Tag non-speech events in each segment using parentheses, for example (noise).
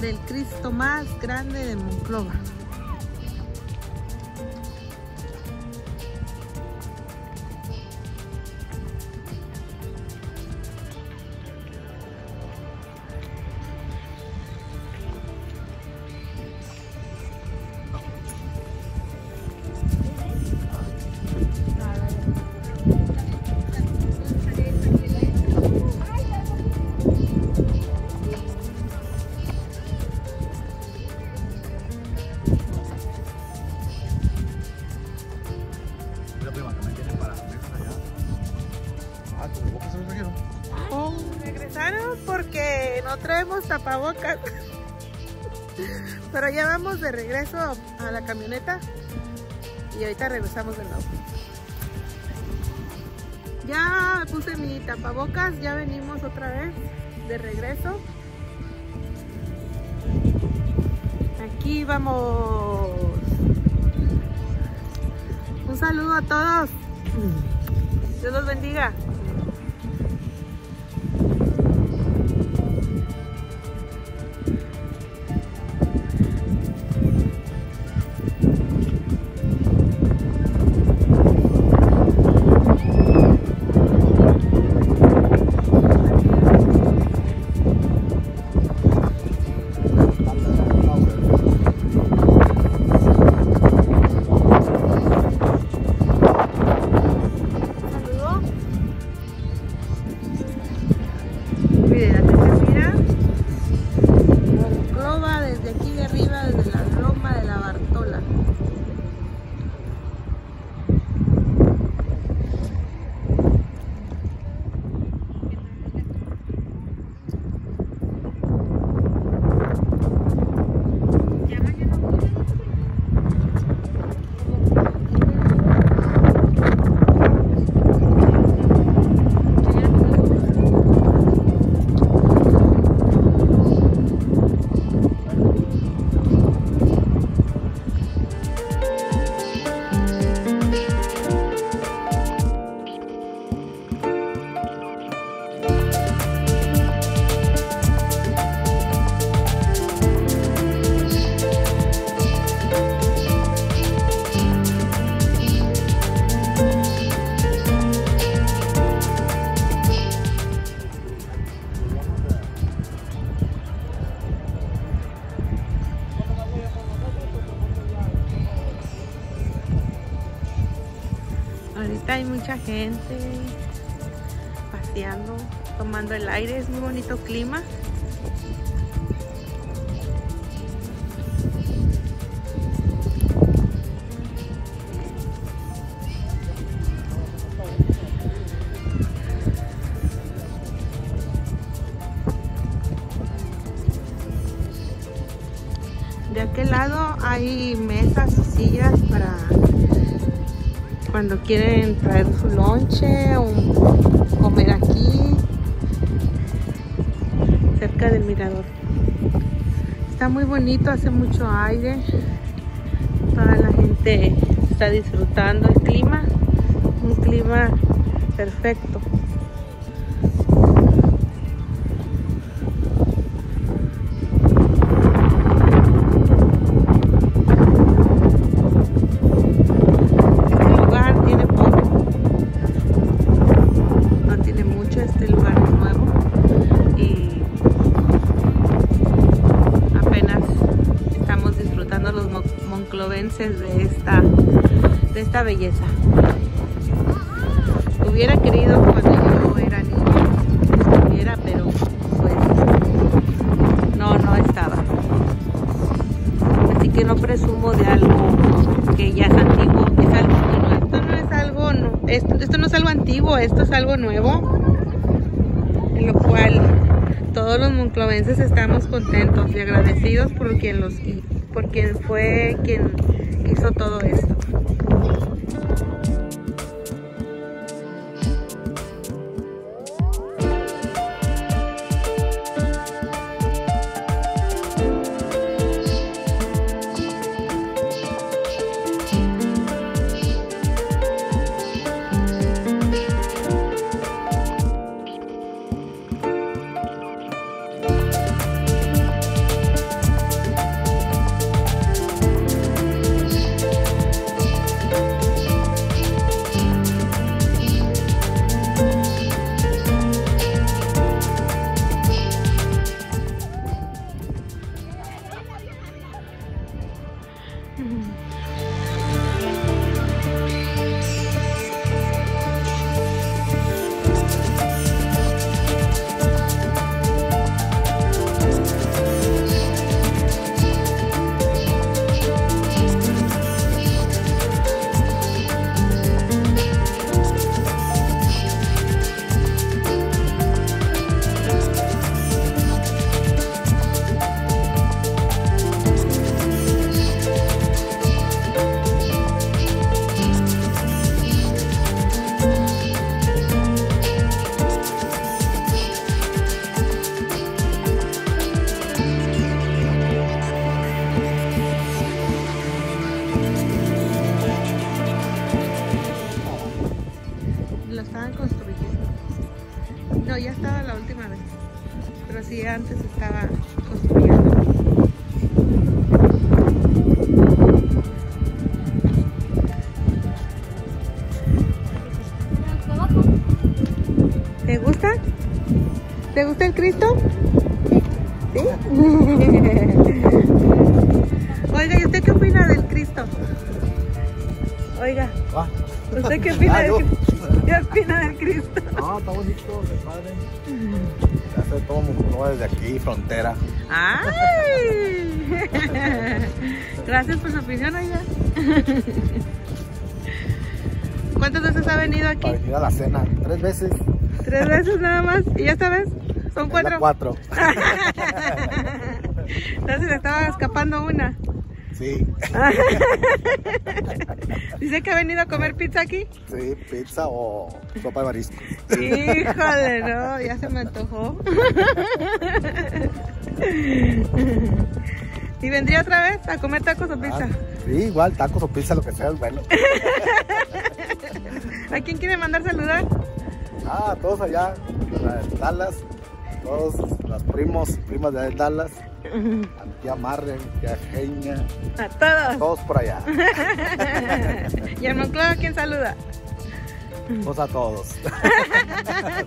del Cristo más grande de Monclova. Regreso a la camioneta y ahorita regresamos de nuevo. Ya puse mi tapabocas, ya venimos otra vez de regreso. Aquí vamos. Un saludo a todos. Dios los bendiga. Hay mucha gente paseando, tomando el aire, es muy bonito clima. De aquel lado hay mesas y sillas para cuando quieren traer su lonche o comer aquí cerca del mirador. Está muy bonito hace mucho aire. Toda la gente está disfrutando el clima un clima perfecto de esta, de esta belleza. Hubiera querido cuando yo era niña que estuviera, pero pues no, no estaba. Así que no presumo de algo que ya es antiguo, es algo nuevo. Esto no es algo, esto no es algo antiguo, esto es algo nuevo, en lo cual todos los monclovenses estamos contentos y agradecidos por quien los, por quien fue quien hizo todo esto. ¿Te gusta? ¿Te gusta el Cristo? ¿Sí? (laughs) Oiga, ¿y usted qué opina del Cristo? Oiga, Va. ¿usted qué opina Ah, del. Cristo? (laughs) ¿Qué opina del Cristo? (laughs) No, está bonito, padre. Ya sé todo Monclova desde aquí, frontera. ¡Ay! Gracias por su opinión, oiga. ¿Cuántas veces ha venido aquí? Para venir a la cena. Tres veces. Tres veces nada más. ¿Y esta vez? Son cuatro. cuatro. (laughs) Entonces le estaba escapando una. Sí. (laughs) Dice que ha venido a comer pizza aquí. Sí, pizza o sopa de mariscos. Híjole, no, ya se me antojó. (laughs) ¿Y vendría otra vez a comer tacos o pizza? Ah, sí, igual, tacos o pizza, lo que sea, es bueno. ¿A quién quiere mandar saludar? Ah, todos allá, en Dallas, todos los primos, primas de Dallas, a tía Marren, tía Genia, A todos. todos por allá. (laughs) ¿Y en Moncloa quién saluda? Pues a todos. (laughs) a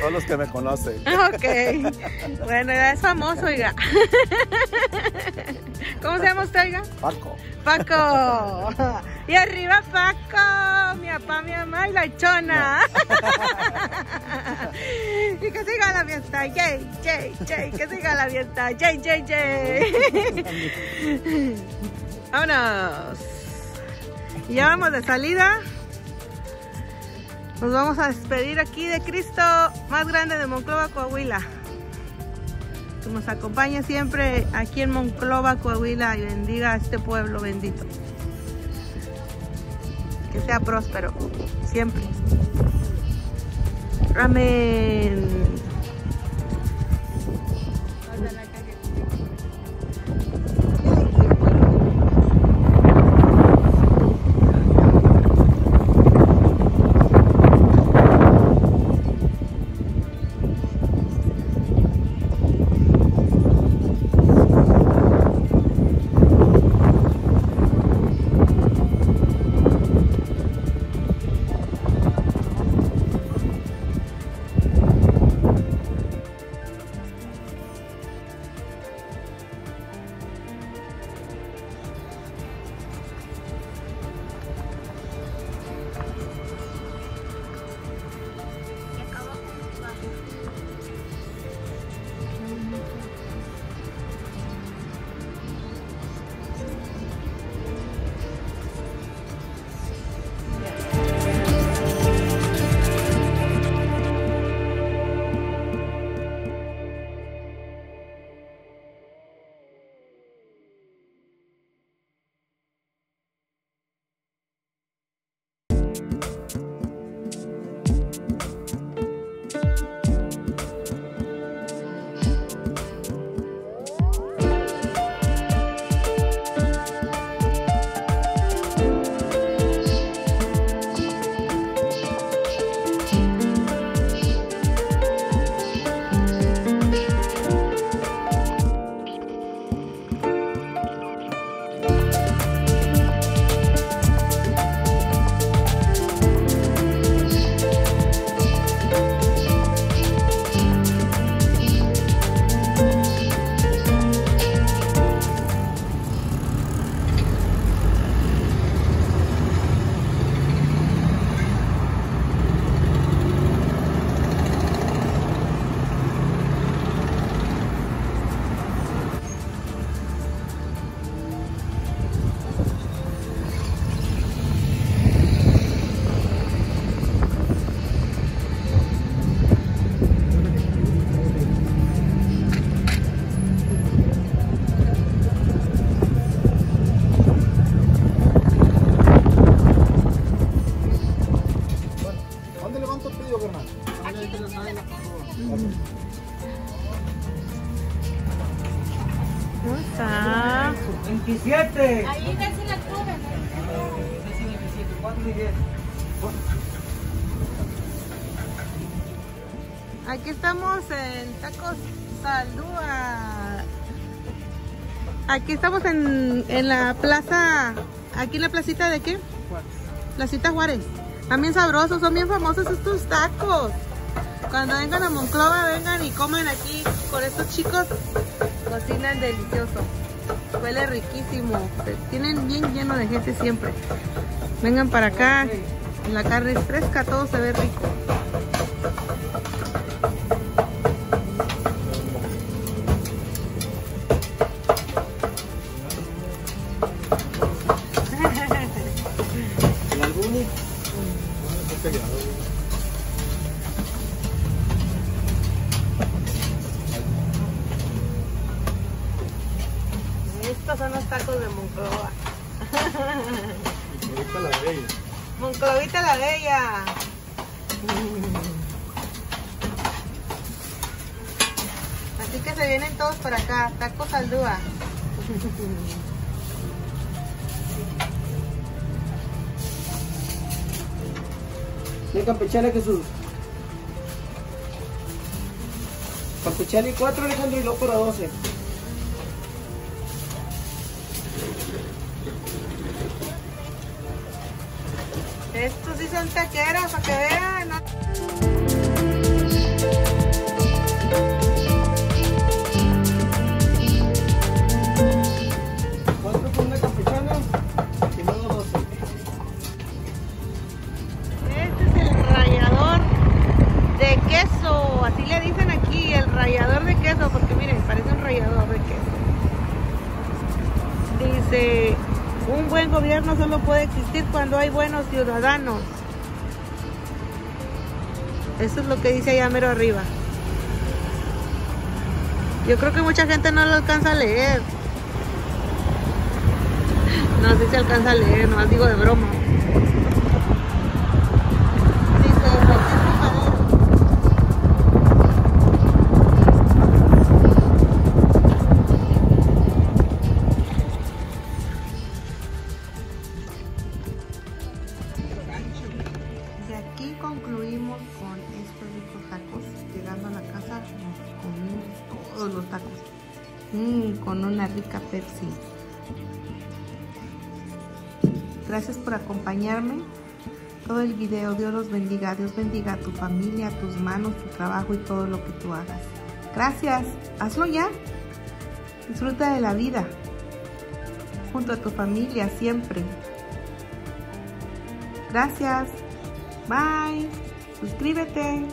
todos los que me conocen. Ok. Bueno, ya es famoso, oiga. ¿Cómo se llama usted, oiga? Paco. Paco. Y arriba Paco, mi papá, mi mamá y la chona. Y que siga la fiesta, yay, yay, yay, que siga la fiesta, yay, yay, yay. (laughs) Vámonos. Y ya vamos de salida. Nos vamos a despedir aquí de Cristo más grande de Monclova, Coahuila. Que nos acompañe siempre aquí en Monclova, Coahuila y bendiga a este pueblo bendito. Que sea próspero, siempre. Amén. 27. Ahí casi la. Aquí estamos en Tacos Saldúa. Aquí estamos en, en la plaza, aquí en la placita de qué? Juárez. Placita Juárez. Bien sabrosos, son bien famosos estos tacos. Cuando vengan a Monclova, vengan y comen aquí con estos chicos. Cocinan delicioso. Huele riquísimo. Tienen bien lleno de gente siempre. Vengan para acá. La carne es fresca, todo se ve rico. Son los tacos de Monclova. Ahorita la bella. Monclovita la Bella. Así que se vienen todos para acá, tacos Aldúa. De campechana Jesús. Campechana y 4 Alejandro y Lópora 12. Son taqueros, para que vean. Cuatro con una campechana y luego 12. Este es el rallador de queso. Así le dicen aquí, el rallador de queso, porque miren, parece un rallador de queso. Dice, un buen gobierno solo puede existir cuando hay buenos ciudadanos. Eso es lo que dice allá mero arriba. Yo creo que mucha gente no lo alcanza a leer. No sé si alcanza a leer, nomás digo de broma. Mm, con una rica Pepsi. Gracias por acompañarme. Todo el video, Dios los bendiga. Dios bendiga a tu familia, tus manos, tu trabajo y todo lo que tú hagas. Gracias. Hazlo ya. Disfruta de la vida. Junto a tu familia siempre. Gracias. Bye. Suscríbete.